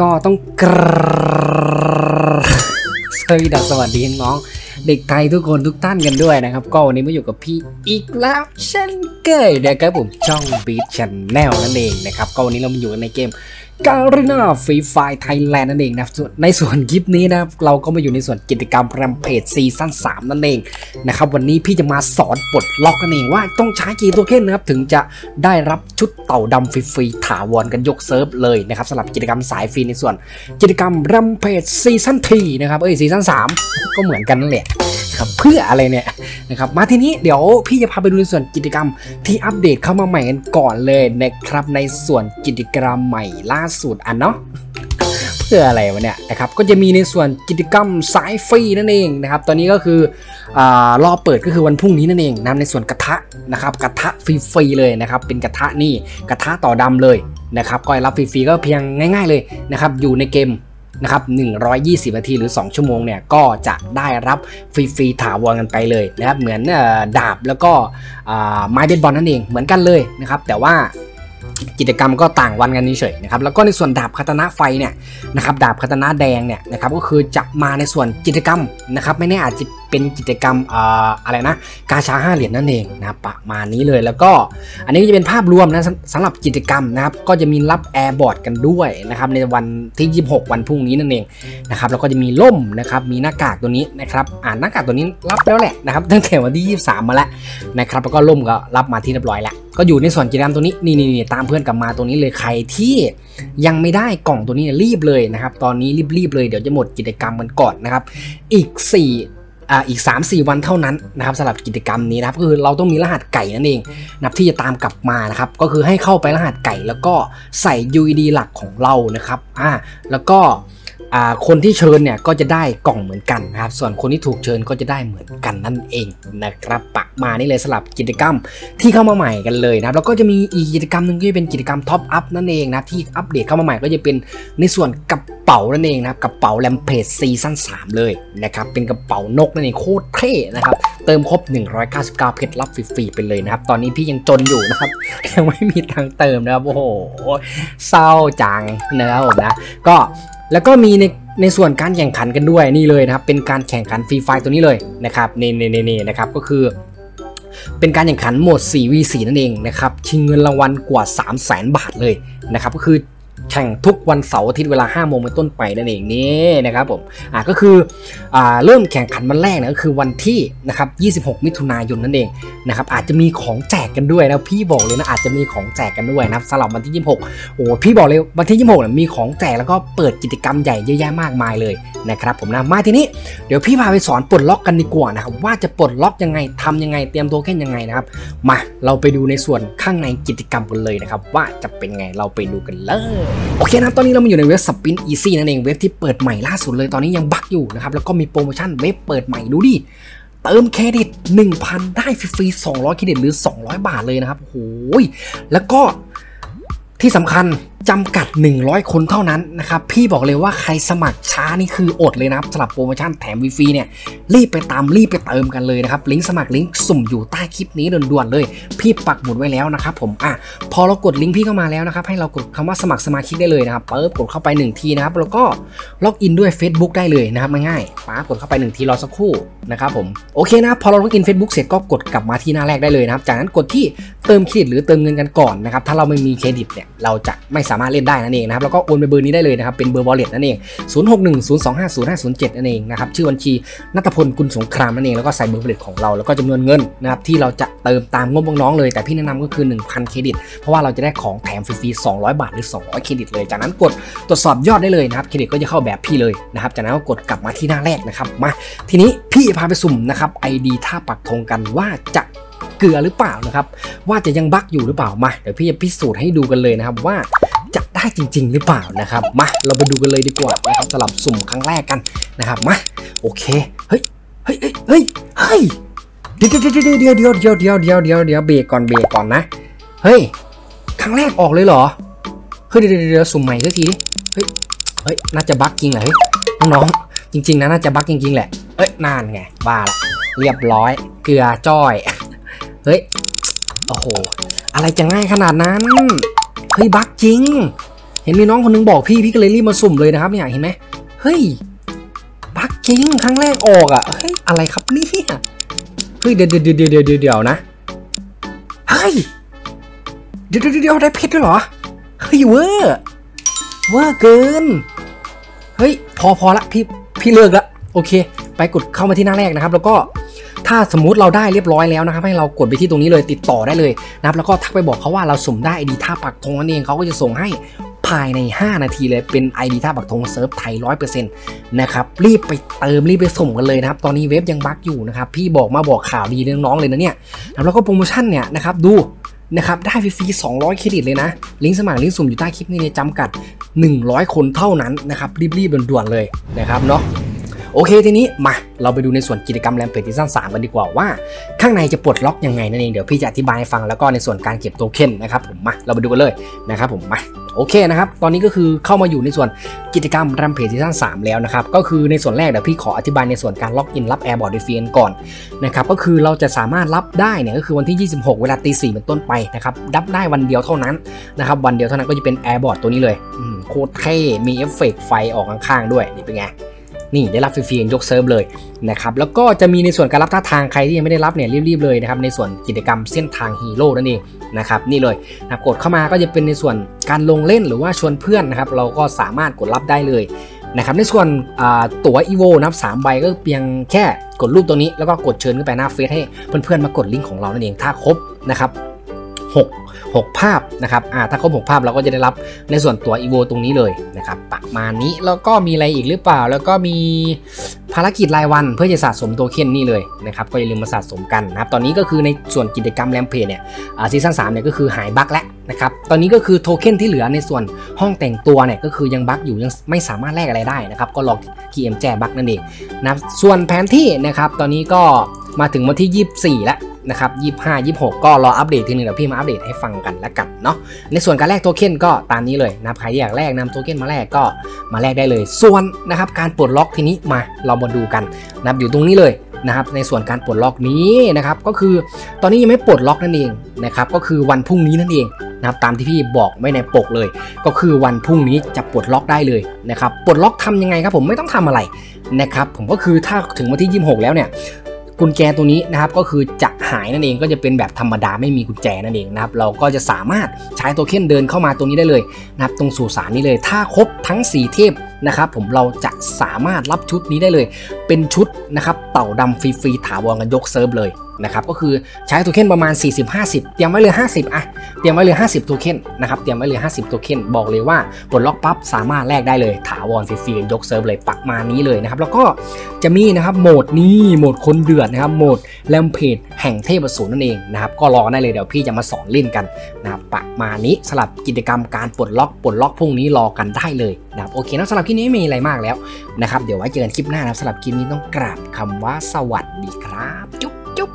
ก็ต้องกรสวัสดีสวัสดีน้องเด็กไทยทุกคนทุกท่านกันด้วยนะครับ ก็วันนี้มาอยู่กับพี่อีกแล้วเช่นเคยนะครับผมช่องบีท channel นั่นเองนะครับก็วันนี้เรามาอยู่กันในเกม Garena Free Fire Thailand นั่นเองนะในส่วนคลิปนี้นะเราก็มาอยู่ในส่วนกิจกรรม Rampage season 3นั่นเองนะครับวันนี้พี่จะมาสอนปลดล็อกกันเองว่าต้องใช้กี่ตัวเค้นนะครับถึงจะได้รับชุดเต่าดำฟรีๆถาวรกันยกเซิร์ฟเลยนะครับสำหรับกิจกรรมสายฟรีในส่วน กิจกรรม Rampage season three นะครับเอ้ย season 3ก็เหมือนกันนั่นแหละครับเพื่ออะไรเนี่ยนะครับมาทีนี้เดี๋ยวพี่จะพาไปดูในส่วนกิจกรรมที่อัปเดตเข้ามาใหม่กันก่อนเลยนะครับในส่วนกิจกรรมใหม่ล่าสุดอันเนาะเพื่ออะไรวะเนี่ยนะครับก็จะมีในส่วนกิจกรรมสายฟรีนั่นเองนะครับตอนนี้ก็คืออรอเปิดก็คือวันพรุ่งนี้นั่นเองนะในส่วนกระทะนะครับกระทะฟรีๆเลยนะครับเป็นกระทะนี่กระทะต่อดำเลยนะครับก็รับฟรีๆก็เพียงง่าย ๆเลยนะครับอยู่ในเกม นะครับ120 นาทีหรือ 2 ชั่วโมงเนี่ยก็จะได้รับฟรีๆถาวรกันไปเลยนะครับเหมือนดาบแล้วก็ไม้เบสบอลนั่นเองเหมือนกันเลยนะครับแต่ว่ากิจกรรมก็ต่างวันกันเฉยนะครับแล้วก็ในส่วนดาบคาตนะไฟเนี่ยนะครับดาบคาตนะแดงเนี่ยนะครับก็คือจะมาในส่วนกิจกรรมนะครับไม่แน่อาจจะเป็นกิจกรรมอะไรนะกาชาห้าเหรียญนั่นเองนะประมาณนี้เลยแล้วก็อันนี้จะเป็นภาพรวมนะสำหรับกิจกรรมนะครับก็จะมีรับแอร์บอร์ดกันด้วยนะครับในวันที่ 26 วันพรุ่งนี้นั่นเองนะครับแล้วก็จะมีล่มนะครับมีหน้ากากตัวนี้นะครับอ่านหน้ากากตัวนี้รับแล้วแหละนะครับตั้งแต่วันที่ 23 มาแล้วนะครับแล้วก็ล่มก็รับมาที่เรียบร้อยแล้วก็อยู่ในส่วนกิจกรรมตัวนี้นี่นี่ตามเพื่อนกลับมาตัวนี้เลยใครที่ยังไม่ได้กล่องตัวนี้รีบเลยนะครับตอนนี้รีบๆเลยเดี๋ยวจะหมดกิจกรรมกันก่อนนะครับอีก 4 อ่าอีก 3-4 วันเท่านั้นนะครับสำหรับกิจกรรมนี้นะครับคือเราต้องมีรหัสไก่นั่นเองนะครับที่จะตามกลับมานะครับก็คือให้เข้าไปรหัสไก่แล้วก็ใส่ UID หลักของเรานะครับอ่าแล้วก็ คนที่เชิญเนี่ยก็จะได้กล่องเหมือนกันนะครับ ส่วนคนที่ถูกเชิญก็จะได้เหมือนกันนั่นเองนะครับปะมานี่เลยสำหรับกิจกรรมที่เข้ามาใหม่กันเลยนะครับแล้วก็จะมีอีกกิจกรรมหนึ่งที่เป็นกิจกรรม top up นั่นเองนะที่อัปเดตเข้ามาใหม่ก็จะเป็นในส่วนกระเป๋านั่นเองนะครับกระเป๋าแลมเพจซีซั่น3 เลยนะครับเป็นกระเป๋านกนั่นเองโคตรเท่นะครับเติมครบ 199เพชรรับฟรีๆไปเลยนะครับตอนนี้พี่ยังจนอยู่นะครับยังไม่มีทางเติมนะครับโอ้โหเศร้าจังนะครับผมนะก็ แล้วก็มีในในส่วนการแข่งขันกันด้วยนี่เลยนะครับ เป็นการแข่งขันฟรีไฟตัวนี้เลยนะครับนี่นี่นี่นะครับก็คือ เป็นการแข่งขันโหมด 4v4 นั่นเองนะครับชิงเงินรางวัลกว่า 3 0 0แสนบาทเลยนะครับก็คือ แข่งทุกวันเสาร์อาทิตย์เวลา5โมงเป็นต้นไปนั่นเองนี่นะครับผมอ่าก็คืออ่าเริ่มแข่งขันวันแรกนะก็คือวันที่นะครับ26 มิถุนายนนั่นเองนะครับอาจจะมีของแจกกันด้วยนะพี่บอกเลยนะอาจจะมีของแจกกันด้วยนะสำหรับวันที่ 26โอ้พี่บอกเลยวันที่ 26เนี่ยมีของแจกแล้วก็เปิดกิจกรรมใหญ่เยอะแยะมากมายเลยนะครับผมนะมาทีนี้เดี๋ยวพี่พาไปสอนปลดล็อกกันดีกว่านะครับว่าจะปลดล็อกยังไงทำยังไงเตรียมตัวแค่ยังไงนะครับมาเราไปดูในส่วนข้างในกิจกรรมกันเลยนะครับว่าจะเป็นไงเราไปดูกันเลยโอเคนะตอนนี้เรามาอยู่ในเว็บ Spin Easy นั่นเองเว็บที่เปิดใหม่ล่าสุดเลยตอนนี้ยัง bug อยู่นะครับแล้วก็มีโปรโมชั่นเว็บเปิดใหม่ดูดิเติมเครดิต 1,000 ได้ฟรีๆ200 เครดิตหรือ 200 บาทเลยนะครับโอ้ยแล้วก็ที่สำคัญ จำกัด 100 คนเท่านั้นนะครับ พี่บอกเลยว่าใครสมัครช้านี่คืออดเลยนะสำหรับโปรโมชั่นแถมฟรีเนี่ยรีบไปตามรีบไปเติมกันเลยนะครับ ลิงก์สมัครลิงก์สุ่มอยู่ใต้คลิปนี้ด่วนๆเลย พี่ปักหมุดไว้แล้วนะครับผมอะพอเรากดลิงก์พี่เข้ามาแล้วนะครับ ให้เรากดคำว่าสมัครสมาชิกได้เลยนะครับเปิดกดเข้าไป 1 ทีนะครับ แล้วก็ล็อกอินด้วย Facebook ได้เลยนะครับง่ายๆป้ากดเข้าไป 1 ทีรอสักครู่นะครับผมโอเคนะพอเราล็อกอิน Facebook เสร็จก็กดกลับมาที่หน้าแรกได้เลยนะครับจากนั้นกดที่เติมเครดิตหรือเติมเงินกันก่อนนะครับถ้าเราไม่มีเครดิตเนี่ยเราจะไม่สามารถเล่นได้นั่นเองนะครับแล้วก็โอนไปเบอร์นี้ได้เลยนะครับเป็นเบอร์ wallet นั่นเอง 0610250507 นั่นเองนะครับชื่อบัญชีนัทพลกุลสงครามนั่นเองแล้วก็ใส่เบอร์ wallet ของเราแล้วก็จำนวนเงินนะครับที่เราจะเติมตามงบน้องเลย แต่พี่แนะนำก็คือ 1,000 เครดิต เพราะว่าเราจะได้ของแถมฟรีๆ200 บาทหรือ 200 เครดิตเลย จากนั้นกดตรวจสอบยอดได้เลยนะครับเครดิตก็จะเข้าแบบพี่เลยนะครับจากนั้นก็กดกลับมาที่หน้าแรกนะครับมาทีนี้พี่พาไปสุ่มนะครับ ID ท่าปักธงกันว่าจะเกลือหรือเปล่านะครับ ว่าจะยังบั๊กอยู่หรือเปล่ามาเดี๋ยวพี่จะพิสูจน์ให้ดูกันเลยนะครับว่า จะได้จริง ๆ หรือเปล่านะครับมาเราไปดูกันเลยดีกว่านะครับสำหรับสุ่มครั้งแรกกันนะครับมาโอเคเฮ้ยเฮ้ยเฮ้ยเฮ้ยเดี๋ยวเดี๋ยวเดี๋ยวเดี๋ยวเดี๋ยวเดี๋ยวเดี๋ยวเดี๋ยวเดี๋ยวเบรกก่อนเบรกก่อนนะเฮ้ยครั้งแรกออกเลยเหรอเฮ้ยเดี๋ยวเดี๋ยวสุ่มใหม่สักทีเฮ้ยเฮ้ยน่าจะบั๊กจริงเหรอเฮ้ยน้องๆจริง ๆนะน่าจะบั๊กจริง ๆ แหละเอ้ยนานไงบ้าละเรียบร้อยเกลือจ้อยเฮ้ยโอ้โหอะไรจะง่ายขนาดนั้น เฮ้ยบั๊กจริง เห็นมีน้องคนนึงบอกพี่พี่ก็เลยรีบมาสุ่มเลยนะครับเนี่ยเห็นไหมเฮ้ยบักจริงครั้งแรกออกอะเฮ้ยอะไรครับเนี่ยเฮ้ยเดี๋ยวเดี๋ยวเดี๋ยวเดี๋ยวเดี๋ยวนะเฮ้ยเดี๋ยวเดี๋ยวเดี๋ยวได้เพชรด้วยเหรอเฮ้ยเวอร์เวอร์เกินเฮ้ยพอพอละพี่พี่เลิกละโอเค ไปกดเข้ามาที่หน้าแรกนะครับ แล้วก็ ถ้าสมมุติเราได้เรียบร้อยแล้วนะครับให้เรากดไปที่ตรงนี้เลยติดต่อได้เลยนะครับแล้วก็ทักไปบอกเขาว่าเราสุ่มได้ ID ท่าปักธงนั่นเองเขาก็จะส่งให้ภายใน 5 นาทีเลยเป็น ID ท่าปักธงเซิร์ฟไทย 100%นะครับ รีบไปเติม รีบไปส่งกันเลยนะครับ ตอนนี้เว็บยังบั๊กอยู่นะครับ พี่บอกมาบอกข่าวดีน้องๆเลยนะเนี่ย แล้วก็โปรโมชั่นเนี่ยนะครับ ดูนะครับได้ฟรีๆ200 เครดิตเลยนะ ลิงก์สมัครลิงก์สุ่มอยู่ใต้คลิปนี้จำกัด 100 คนเท่านั้นนะครับรีบๆด่วนๆเลยนะครับเนาะ โอเคทีนี้มาเราไปดูในส่วนกิจกรรม Rampage ซีซั่น3กันดีกว่าว่า ข้างในจะปลดล็อกยังไงนั่นเองเดี๋ยวพี่จะอธิบายให้ฟังแล้วก็ในส่วนการเก็บโทเค็นนะครับผมมาเราไปดูกันเลยนะครับผมมาโอเคนะครับตอนนี้ก็คือเข้ามาอยู่ในส่วนกิจกรรม Rampage ซีซั่น3แล้วนะครับก็คือในส่วนแรกเดี๋ยวพี่ขออธิบายในส่วนการล็อกอินรับ Airbot d e f i a n ก่อนนะครับก็คือเราจะสามารถรับได้เนี่ยก็คือวันที่ 26 เวลาตีสี่เป็นต้นไปนะครับรับได้วันเดียวเท่านั้นนะครับวันเดียวเท่านั้นก็จะเป็น Airboard ตัวนี้เลยโคตรเท่มีเอฟเฟกต์ไฟออกข้างๆด้วยนี่เป็นไง นี่ได้รับฟรีๆยกเซิร์ฟเลยนะครับแล้วก็จะมีในส่วนการรับท่าทางใครที่ยังไม่ได้รับเนี่ยรีบๆเลยนะครับในส่วนกิจกรรมเส้นทางฮีโร่นั่นเองนะครับนี่เลยนะกดเข้ามาก็จะเป็นในส่วนการลงเล่นหรือว่าชวนเพื่อนนะครับเราก็สามารถกดรับได้เลยนะครับในส่วนตั๋วอีโวนะครับสามใบก็เพียงแค่กดรูปตัวนี้แล้วก็กดเชิญขึ้นไปหน้าเฟซให้เพื่อนๆมากดลิงก์ของเรานั่นเองถ้าครบนะครับ 6 6 ภาพนะครับอ่าถ้าครบ 6 ภาพเราก็จะได้รับในส่วนตัวอีโวตรงนี้เลยนะครับประมาณนี้แล้วก็มีอะไรอีกหรือเปล่า แล้วก็มีภารกิจรายวันเพื่อจะสะสมโทเค็นนี่เลยนะครับก็อย่าลืมมาสะสมกันนะครับตอนนี้ก็คือในส่วนกิจกรรม Rampage เนี่ยอ่าซีซั่น3เนี่ยก็คือหายบั๊กแล้วนะครับตอนนี้ก็คือโทเค็นที่เหลือในส่วนห้องแต่งตัวเนี่ยก็คือยังบั๊กอยู่ยังไม่สามารถแลกอะไรได้นะครับก็รอGM แก้บั๊กนั่นเองนะส่วนแผนที่นะครับตอนนี้ก็มาถึงวันที่ 24 แล้ว นะครับ25 26 ก็รออัปเดตทีนึงเดี๋ยวพี่มาอัปเดตให้ฟังกันแล้วกันเนาะในส่วนการแลกโทเค็นก็ตามนี้เลยนะใครอยากแลกนำโทเค็นมาแลกก็มาแลกได้เลย ส่วนนะครับการปลดล็อกทีนี้มาเรามาดูกันนะครับอยู่ตรงนี้เลยนะครับในส่วนการปลดล็อกนี้นะครับก็คือตอนนี้ยังไม่ปลดล็อกนั่นเองนะครับก็คือวันพรุ่งนี้นั่นเองนะครับตามที่พี่บอกไว้ในปกเลย ก็คือวันพรุ่งนี้จะปลดล็อกได้เลยนะครับปลดล็อกทำยังไงครับผมไม่ต้องทำอะไรนะครับผมก็คือถ้าถึงวันที่ 26 แล้วเนี่ยกุญแจตัวนี้นะครับก็คือจะ หายนั่นเองก็จะเป็นแบบธรรมดาไม่มีกุญแจนั่นเองนะครับเราก็จะสามารถใช้โทเค็นเดินเข้ามาตรงนี้ได้เลยนะครับตรงสู่สารนี้เลยถ้าครบทั้ง 4 เทพนะครับผมเราจะสามารถรับชุดนี้ได้เลย เป็นชุดนะครับเต่าดำฟรีๆถาวรกันยกเซิร์ฟเลย นะครับก็คือใช้โทเค็นประมาณ 40-50 เตรียมไว้เลย 50อะเตรียมไว้เลย 50 โทเค็นนะครับเตรียมไว้เลย 50 โทเค็นบอกเลยว่าปลดล็อกปั๊บสามารถแลกได้เลย ถาวรฟรีๆยกเซิร์ฟเลยประมาณนี้เลยนะครับแล้วก็จะมีนะครับโหมดนี้โหมดคนเดือดนะครับโหมด Rampage แห่งเทพอสูรนั่นเองนะครับก็รอได้เลยเดี๋ยวพี่จะมาสอนเล่นกันนะครับประมาณนี้สำหรับกิจกรรมการปลดล็อกปลดล็อกพรุ่งนี้รอกันได้เลยนะครับโอเคนะสำหรับคลิปนี้ไม่มีอะไรมากแล้วนะครับเดี๋ยวไว้เจอกันคลิปหน้านะสำหรับคลิปนี้ต้องกล่าวคำว่าสวัสดีครับจุ๊บจุ๊บ